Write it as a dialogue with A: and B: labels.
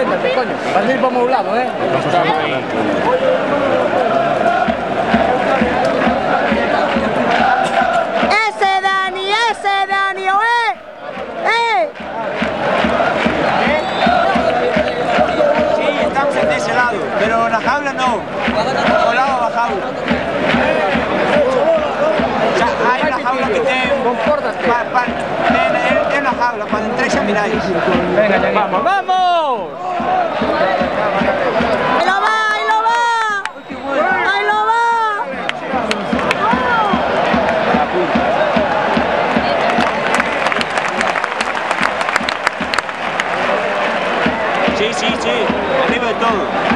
A: Siéntate, coño. Vas a ir para un lado, ¿eh?
B: ¡Ese Dani! ¡Ese Dani! ¡Eh! ¡Eh!
C: Sí, estamos en ese lado, pero la jaula no. Colado a la jaula. O sea, hay una jaula que tiene...
A: Compórtate.
C: Pa, pa, una jaula, cuando entréis ya miráis.
A: ¡Vamos, vamos!
C: Sí, sí, sí, arriba de todo.